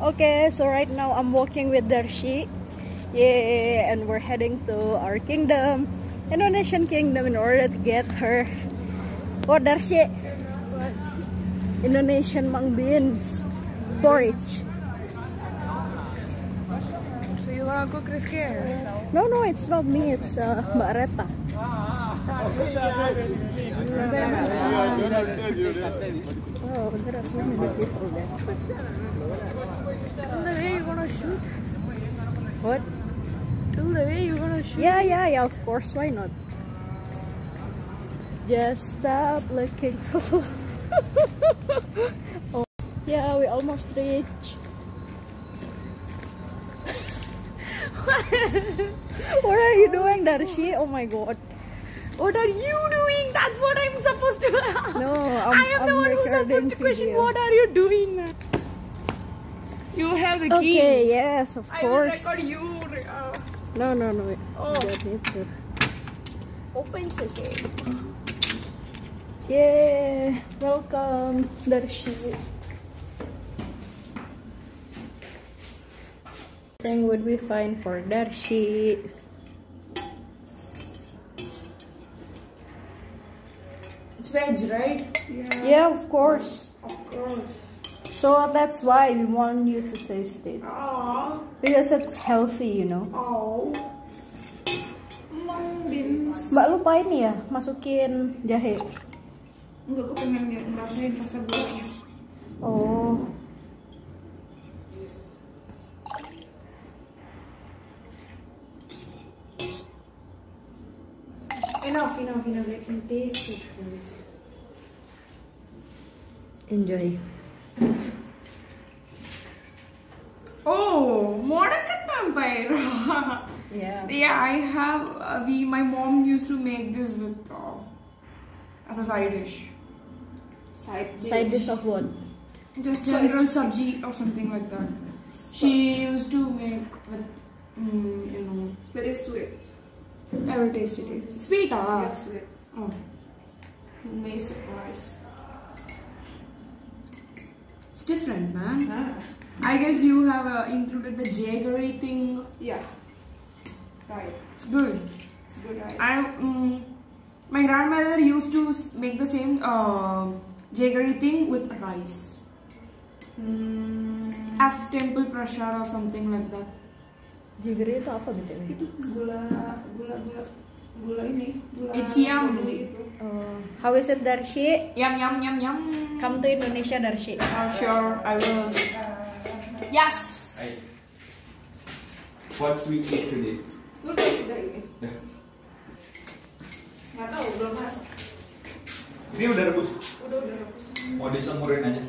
Okay, so right now I'm walking with Darshi. Yeah, and we're heading to our kingdom, Indonesian kingdom, in order to get her. What Darshi? What? Indonesian mung beans porridge. So you wanna cook Rizqi? No, no, it's not me. It's uh, Mbak Reta. Oh, there are so many people there. Tell the way you gonna shoot. What? Tell the way you gonna shoot. Yeah, yeah, yeah, of course. Why not? Just stop looking for. oh, yeah, we almost reach. what are you doing, Darshi? Oh my god. What are you doing? That's what I'm supposed to. No, I'm, I am the I'm one who's supposed to question. video. What are you doing? You have the key. Okay, yes, of I will course. record you. Uh, No, no, no. Oh. You don't need to. open sesame. Yeah, welcome, Darshi. Thing would be fine for Darshi. It's veg, right? Yeah. Yeah, of course. Of course. So that's why we want you to taste it. Aww. Because it's healthy, you know. Oh. Mung beans. Mbak lupa ini ya, masukin jahe. Enggak, aku pengen ya, ngerasain rasa gulanya. Oh. Enough, enough, enough. Let me taste it first. Enjoy. Oh, modern vampire. Yeah. yeah, I have. Uh, we, my mom used to make this with uh, as a side dish. Side dish. Side dish of what? Just general it's- sabji or something like that. She used to make with, mm, you know, Very sweet. I will taste it. Sweet, ah. Yeah, sweet. Oh. You may surprise. It's different, man. Ah. I guess you have uh, included the jaggery thing. Yeah. Right. It's good. It's good, right? I, mm, my grandmother used to make the same uh, jaggery thing with rice. Hmm. As temple prasad or something like that. Jiggery itu apa BTW? Itu gula, gula, gula, gula ini. Gula It's yum. itu. Uh, how is it Darshi? Yum, yum, yum, yum. Come to Indonesia Darshi. Oh, sure, I will. Yes! Hai. What sweet eat today? Udah, udah ini. Dah. Nggak tahu, belum masak. Ini udah rebus. Udah, udah rebus. Mau disemurin aja.